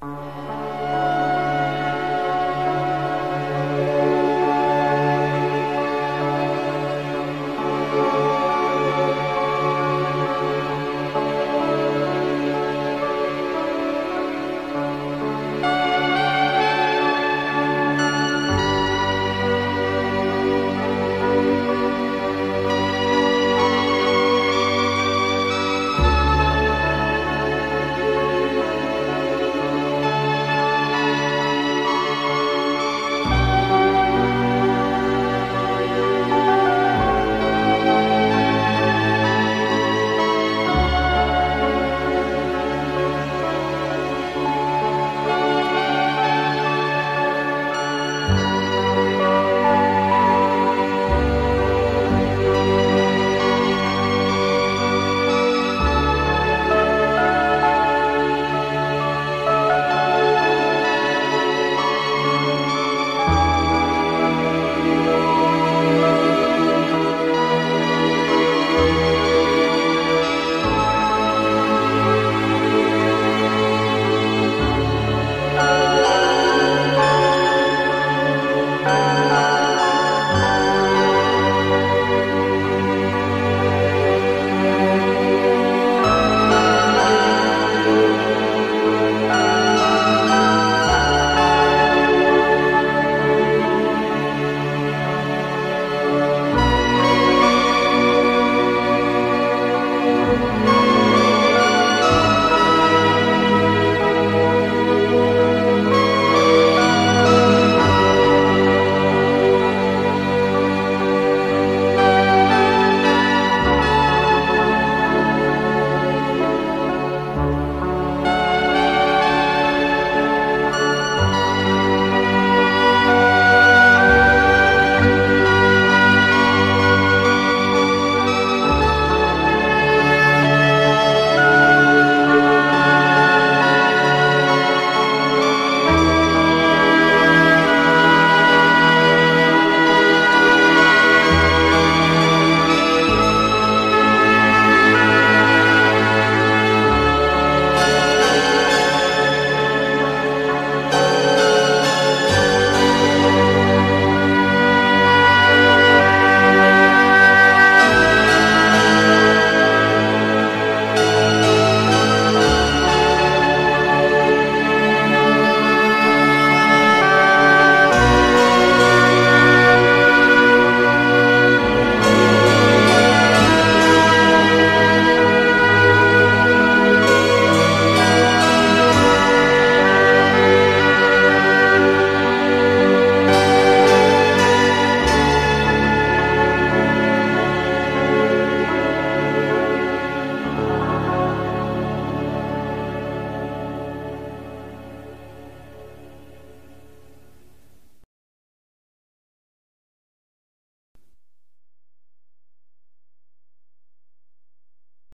you